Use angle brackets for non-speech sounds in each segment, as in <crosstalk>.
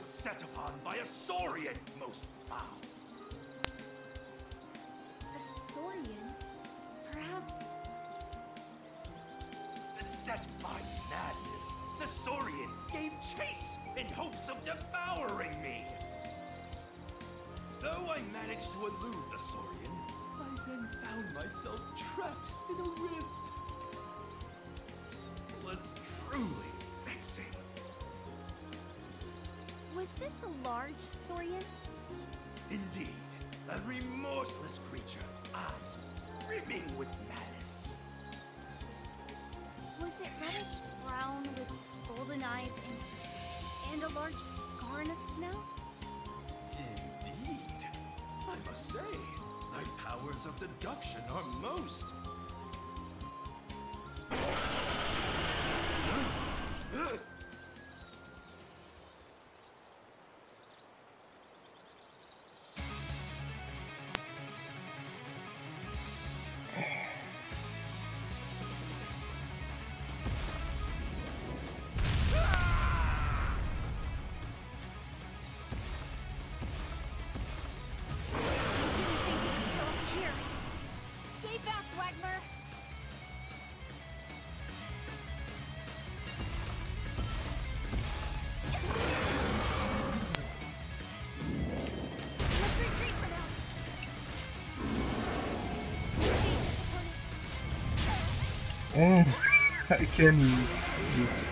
was set upon by a Saurian, most foul. A Saurian? Perhaps... Set by madness, the Saurian gave chase in hopes of devouring me. Though I managed to elude the Saurian, I then found myself trapped in a rift. It was truly Was this a large Saurian? Indeed, a remorseless creature, eyes brimming with malice. Was it reddish brown with golden eyes and, and a large scar on its snout? Indeed. I must say, thy powers of deduction are most. This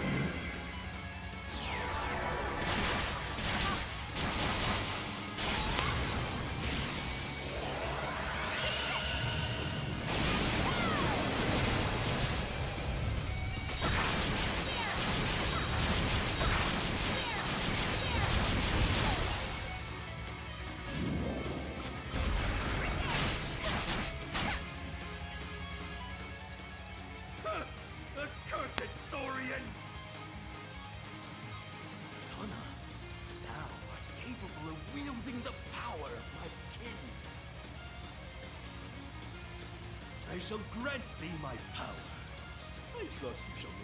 shall grant thee my power. I trust you shall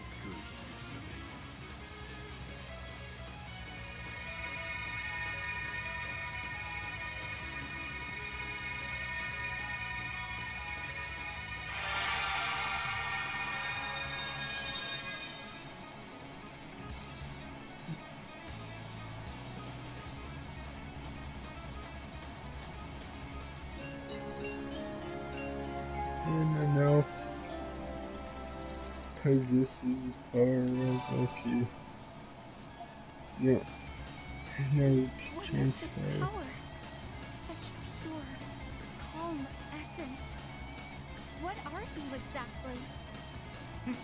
Cause this is power of okay. Yeah. No What is change this power? Such pure, calm essence. What are you exactly? <laughs>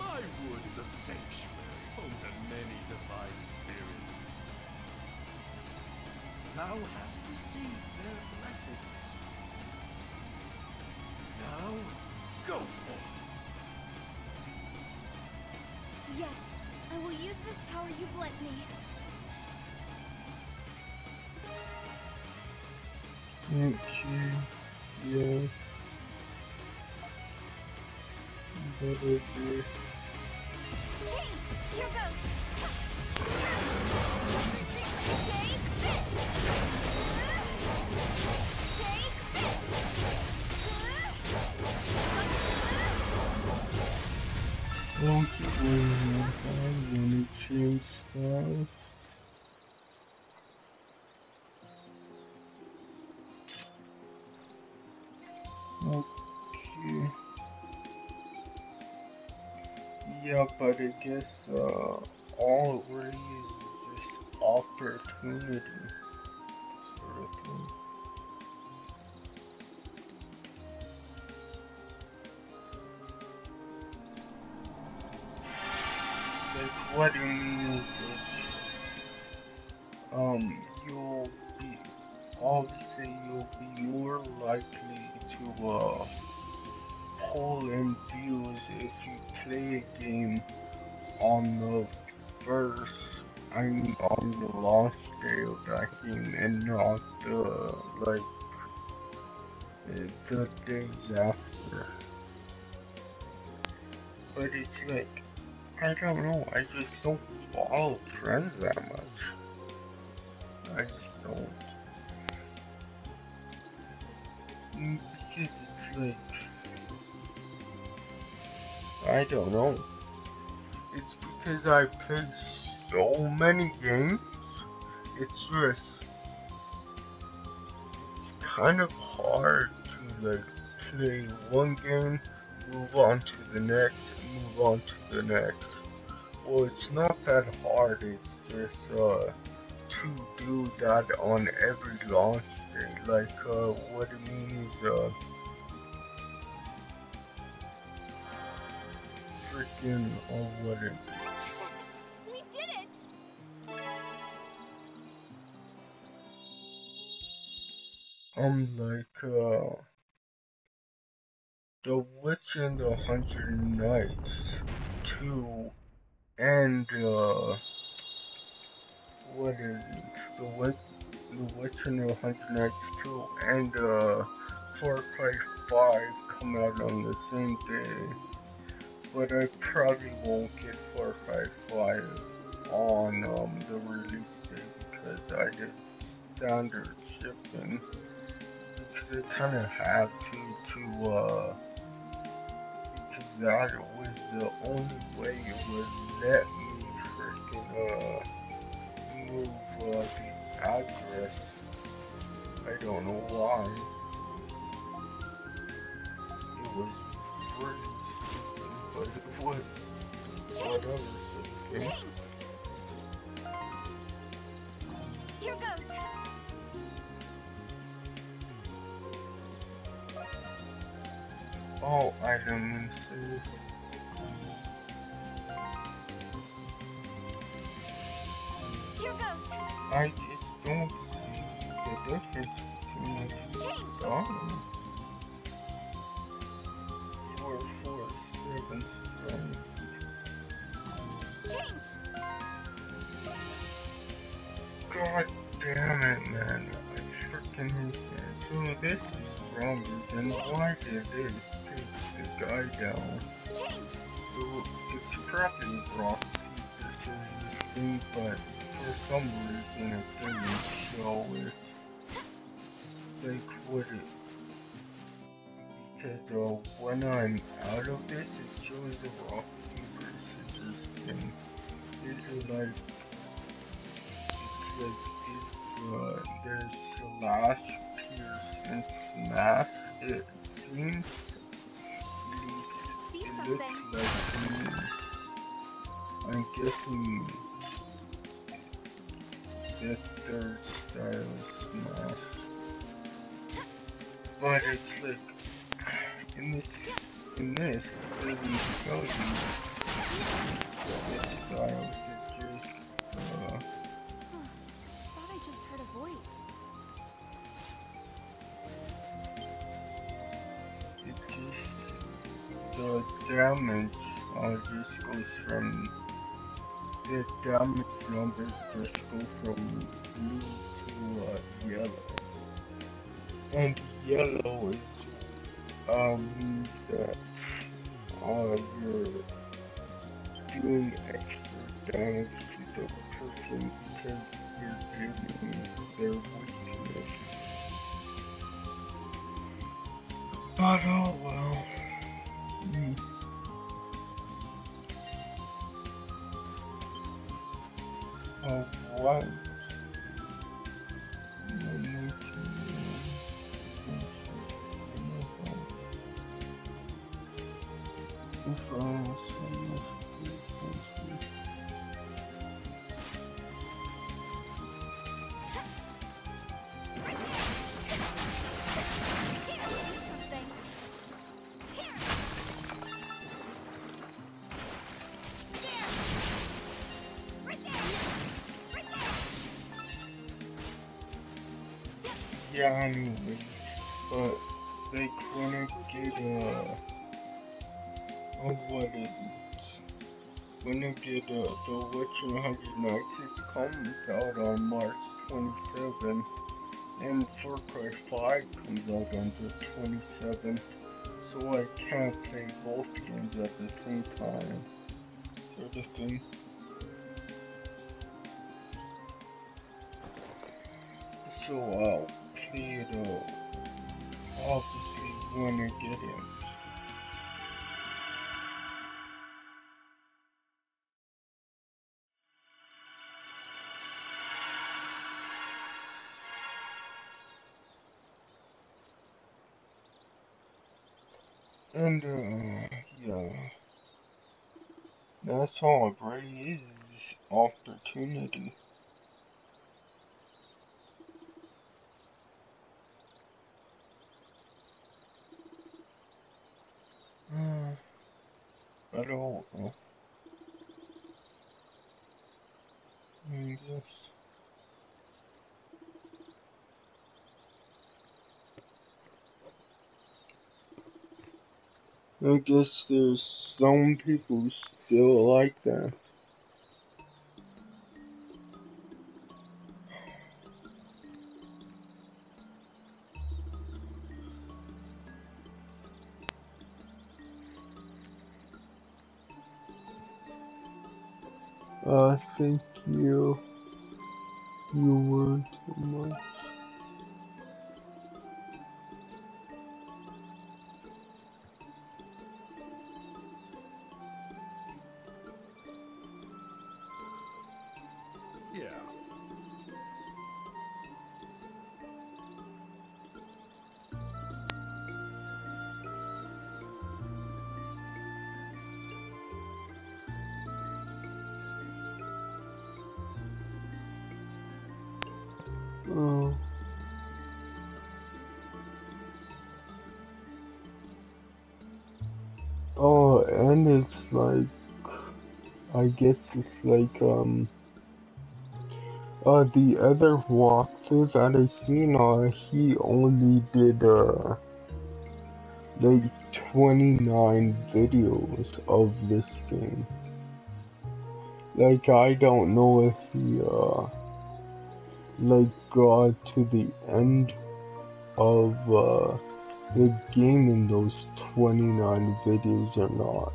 My wood is a sanctuary home to many divine spirits. Thou hast received their blessings. Now, go forth. Yes, I will use this power you've lent me. Okay. Yeah. Whatever. Change! Here goes! This! When it change style. Okay. Yeah, but I guess uh, all it really is just opportunity sort of mean is um, you'll be, obviously you'll be more likely to, uh, pull in views if you play a game on the first, I mean, on the last day of that game and not the, like, the days after. But it's like, I don't know, I just don't follow trends that much. I just don't. Mm, Because it's like I don't know. It's because I play so many games. It's just it's kind of hard to like play one game, move on to the next, move on to the next. Well, it's not that hard. It's just uh to do that on every launch day. Like uh, what I mean is uh. Freaking, oh what it We did it! I'm like, uh, The Witch and the Hundred Knights 2 and, uh, what is it? The Witch, the Witch and the Hundred Knights 2 and, uh, Far Cry 5 come out on the same day. But I probably won't get Far Cry 5 on, um, the release day because I did standard shipping because I kind of have to to uh that was the only way it would let me freaking uh move uh, the address. I don't know why. It was pretty stupid, but it was whatever. Okay. Item and save. Here goes! I just don't see the difference between the songs. Four, four, seven, seven. Change! God damn it, man. I freaking hate that. So this is stronger than why did the guy down? Change! So it's probably rock, thing, but for some reason it didn't show it. Like what it because uh, when I'm out of this, it shows the rock, paper, scissors thing. This is like it's like it's uh there's slash, pierce, and smash. It seems I'm guessing the third style smash. But it's like in this in this doesn't show you style the damage uh just goes from the damage numbers just go from blue to uh, yellow. And yellow is um means that uh you're doing extra damage to the person because you're giving their weakness. But oh What? Yeah, anyways, but they couldn't get uh, oh what is it? They get uh, the Witcher 100 Knights, it comes out on March 27, and Far Cry 5 comes out on the 27th, so I can't play both games at the same time, sort of thing. so I'll uh, obviously I get it. And, uh, yeah. That's all really is opportunity. I guess. I guess there's some people still like that. Uh, thank you. You weren't much. And it's like, I guess it's like, um, uh, the other walkthroughs that I've seen, uh, he only did, uh, like 29 videos of this game. Like, I don't know if he, uh, like got to the end of uh, the game in those 29 videos or not.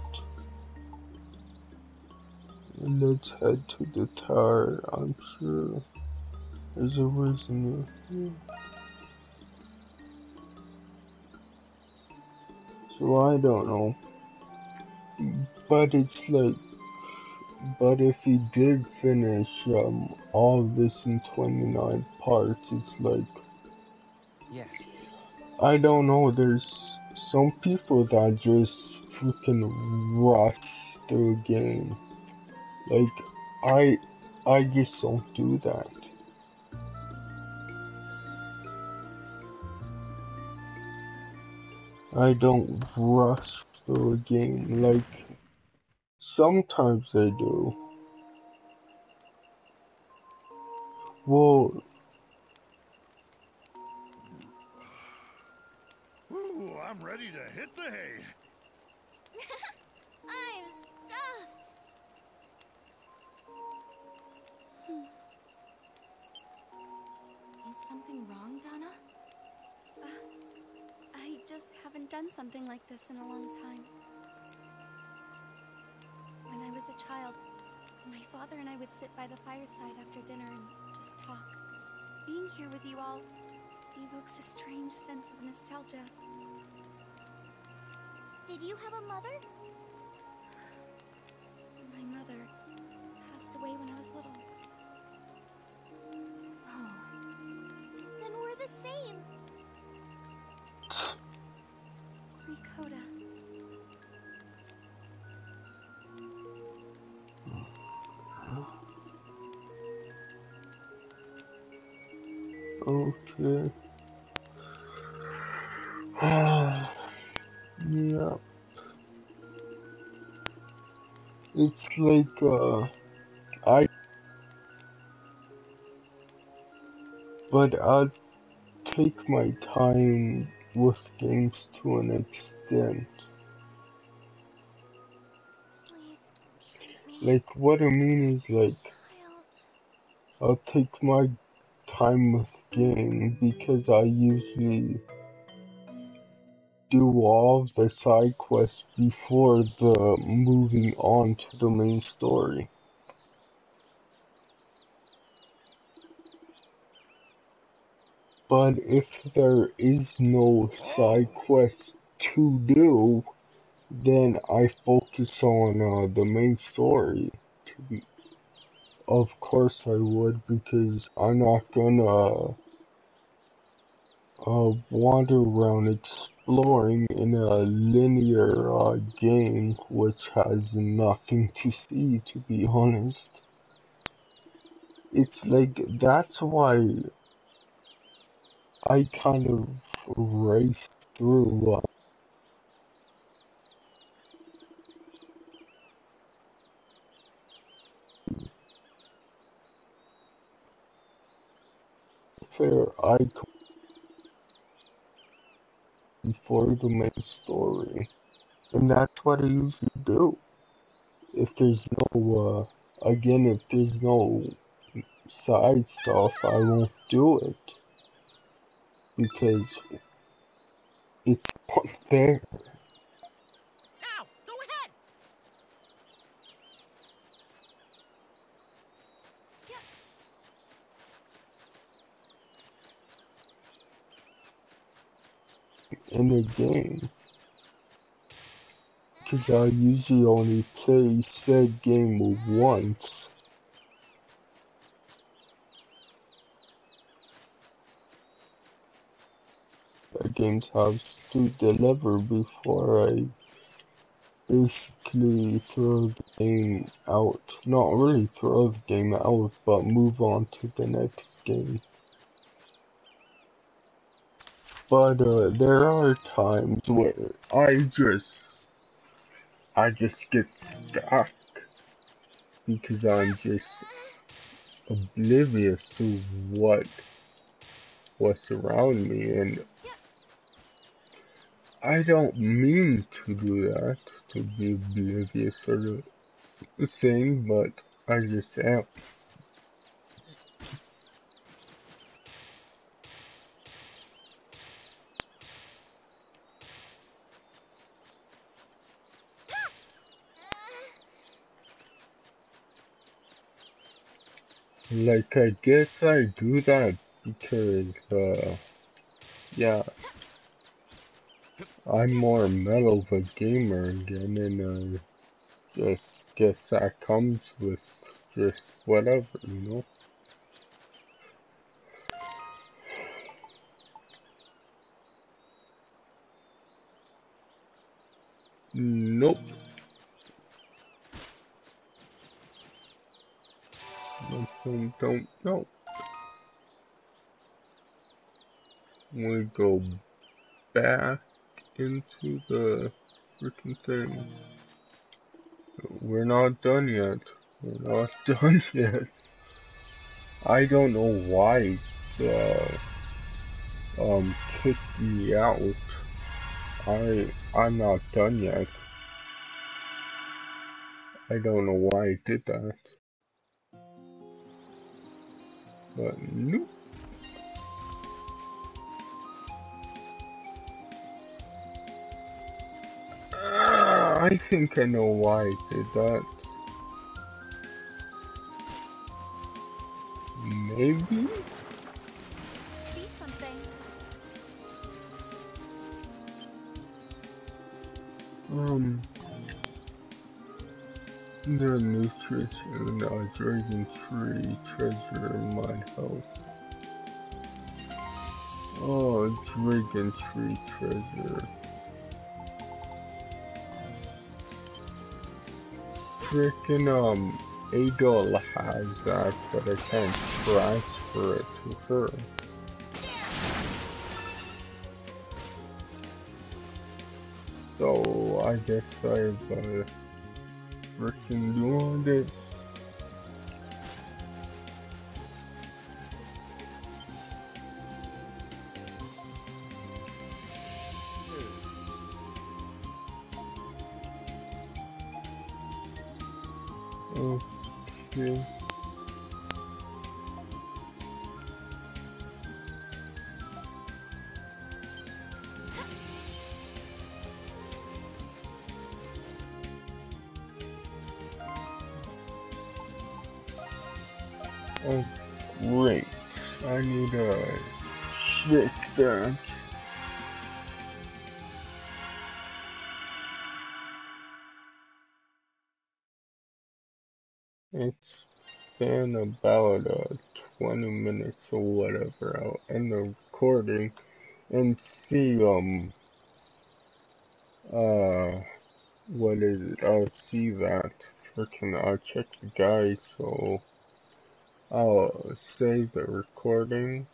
Let's head to the tower, I'm sure there's a reason here. So I don't know. But it's like but if he did finish um, all this in 29 parts, it's like, Yes. I don't know, there's some people that just freaking rush through a game. Like, I, I just don't do that. I don't rush through a game, like, Sometimes I do. Well, ready to hit the hay. <laughs> I'm stuffed. Hmm. Is something wrong, Dana? Uh, I just haven't done something like this in a long time. When I was a child, my father and I would sit by the fireside after dinner and just talk. Being here with you all evokes a strange sense of nostalgia. Did you have a mother? My mother passed away when I was little. Oh. Then we're the same. Ricotta. okay. Like, uh, I, but I take my time with games to an extent. Like, what I mean is, like. I'll take my time with game because I usually do all of the side quests before the moving on to the main story. But if there is no side quest to do, then I focus on uh, the main story. To be, of course I would, because I'm not gonna uh, wander around exploring in a linear uh, game which has nothing to see, to be honest. It's like, that's why I kind of raced through uh, fair icon before the main story. And that's what I usually do. If there's no, uh, again, if there's no side stuff, I won't do it. Because it's not <laughs> there. In a game. Because I usually only play said game once. The games have to deliver before I basically throw the game out. Not really throw the game out, but move on to the next game. But uh, there are times where I just, I just get stuck because I'm just oblivious to what, what's around me, and I don't mean to do that, to be oblivious sort of thing, but I just am. Like, I guess I do that because, uh, yeah, I'm more metal of a gamer again, and I just guess that comes with just whatever, you know? Nope. Don't, don't, no. We go back into the freaking thing. We're not done yet. We're not <laughs> done yet. I don't know why uh, um kicked me out. I I'm not done yet. I don't know why it did that. But nope. Ah, I think I know why I did that. Maybe? See the nutrition, uh, dragon tree treasure in my house. Oh, dragon tree treasure. Frickin' um, Adol has that, but I can't transfer it to her. So I guess I've uh, freaking doing it. Okay. Oh, great. I need a check that. It's been about uh, 20 minutes or whatever. I'll end the recording and see, um, uh, what is it? I'll see that. Freaking, I'll check the guide, so I'll save the recording